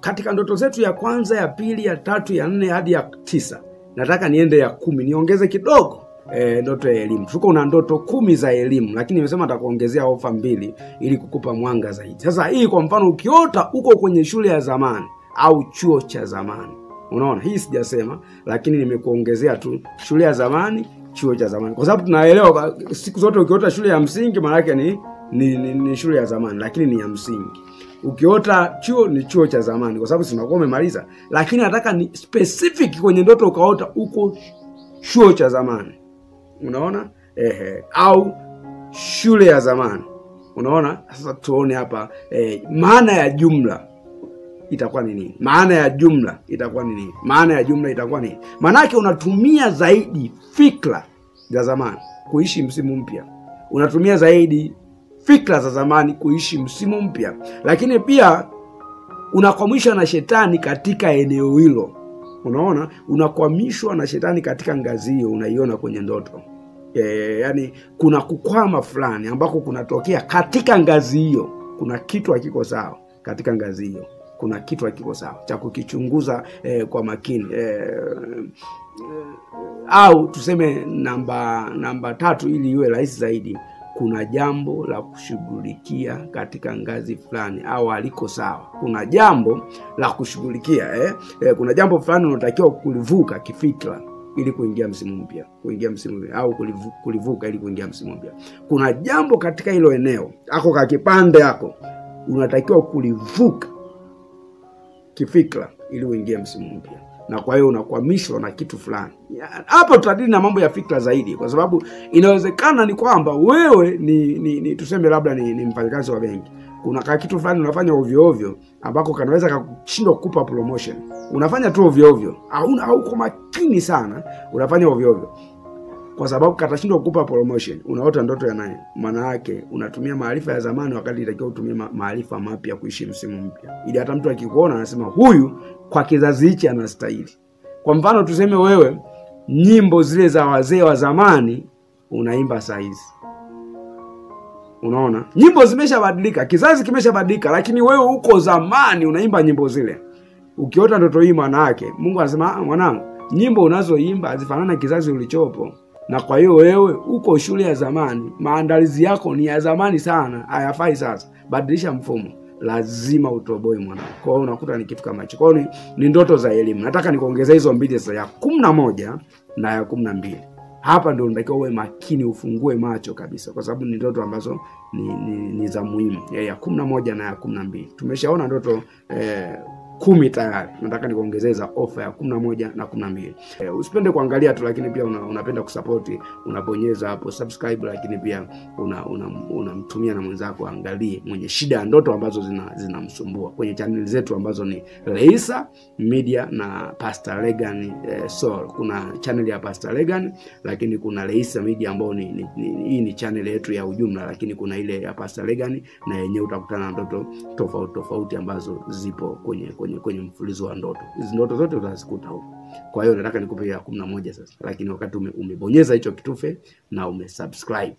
katika ndoto zetu ya kwanza ya pili ya tatu ya nne hadi ya tisa. Nataka niende ya kumi niongeze kidogo e, ndoto ya elimu. Tuko na ndoto kumi za elimu lakini nimesema nitakuongezea ofa mbili ili kukupa mwanga zaidi. Sasa hii kwa mfano ukiota uko kwenye shule ya zamani au chuo cha zamani. Unaona hii sijasema lakini nimekuongezea tu shule ya zamani chuo cha zamani. Kwa sababu tunaelewa siku zote ukiota shule ya msingi maanake ni, ni, ni, ni shule ya zamani lakini ni ya msingi ukiota chuo ni chuo cha zamani kwa sababu sinakuwa umemaliza. Lakini nataka ni specific kwenye ndoto ukaota uko chuo cha zamani. Unaona? Ehe. Au shule ya zamani. Unaona? Sasa tuone hapa eh, maana ya jumla itakuwa ni nini? Maana ya jumla itakuwa ni nini? Maana ya jumla itakuwa nini? Maanake unatumia zaidi fikra za zamani kuishi msimu mpya. Unatumia zaidi fikra za zamani kuishi msimu mpya. Lakini pia unakwamishwa na shetani katika eneo hilo. Unaona? Unakwamishwa na shetani katika ngazi hiyo unaiona kwenye ndoto. E, yani kuna kukwama fulani ambako kunatokea katika ngazi hiyo. Kuna kitu hakiko sawa katika ngazi hiyo. Kuna kitu hakiko sawa cha kukichunguza eh, kwa makini. Eh, eh, au tuseme namba namba tatu ili iwe rahisi zaidi kuna jambo la kushughulikia katika ngazi fulani au aliko sawa. Kuna jambo la kushughulikia eh? Eh, kuna jambo fulani unatakiwa kulivuka kifikra ili kuingia msimu mpya kuingia msimu mpya au kulivu, kulivuka ili kuingia msimu mpya. Kuna jambo katika hilo eneo ako ka kipande yako unatakiwa kulivuka kifikra ili uingie msimu mpya na kwa hiyo unakwamishwa na kitu fulani. Hapo tutadili na mambo ya fikra zaidi kwa sababu inawezekana ni kwamba wewe ni, ni, ni tuseme labda ni, ni mfanyakazi wa benki. Kuna ka kitu fulani unafanya ovyo ovyo ambako kanaweza kashindwa kukupa promotion. Unafanya tu ovyo ovyo. Hauko makini sana unafanya ovyo ovyo kwa sababu katashindwa kukupa promotion unaota ndoto ya naye maana yake unatumia maarifa ya zamani wakati itakiwa utumie maarifa mapya kuishi msimu mpya. Ili hata mtu akikuona anasema huyu kwa kizazi hichi anastahili. Kwa mfano tuseme wewe nyimbo zile za wazee wa zamani unaimba saizi unaona? Nyimbo zimeshabadilika kizazi kimeshabadilika lakini wewe huko zamani unaimba nyimbo zile. Ukiota ndoto hii maana yake mungu anasema "Ah, mwanangu nyimbo unazoimba hazifanani na kizazi ulichopo na kwa hiyo wewe uko shule ya zamani maandalizi yako ni ya zamani sana hayafai sasa. Badilisha mfumo lazima utoboe mwanangu kwa hiyo unakuta ni kitu kama hicho kwa hiyo ni, ndoto za elimu. Nataka nikuongezea hizo mbili sasa ya kumi na moja na ya kumi na mbili. Hapa ndio unatakiwa uwe makini ufungue macho kabisa kwa sababu ni ndoto ambazo ni, ni, ni za muhimu. Ya kumi na moja na ya kumi na mbili. Tumeshaona ndoto eh, kumi tayari. Nataka nikuongezeza ofa ya kumi na moja na kumi na mbili. E, usipende kuangalia tu lakini pia una, unapenda kusapoti unabonyeza hapo subscribe lakini pia unamtumia una, una na mwenzako angalie, mwenye shida ya ndoto ambazo zinamsumbua. Zina- kwenye chaneli zetu ambazo ni Leisa Media na Pastor Legan eh, Soul. Kuna channel ya Pastor Legan lakini kuna Leisa Media ambao ni, ni, ni, hii ni channel yetu ya ujumla, lakini kuna ile ya Pastor Legan na yenyewe utakutana na ndoto tofauti tofauti ambazo zipo kwenye, kwenye kwenye kwenye mfululizo wa ndoto. Hizi ndoto zote utazikuta huko. Kwa hiyo nataka nikupe ya kumi na moja sasa, lakini wakati ume, umebonyeza hicho kitufe na umesubscribe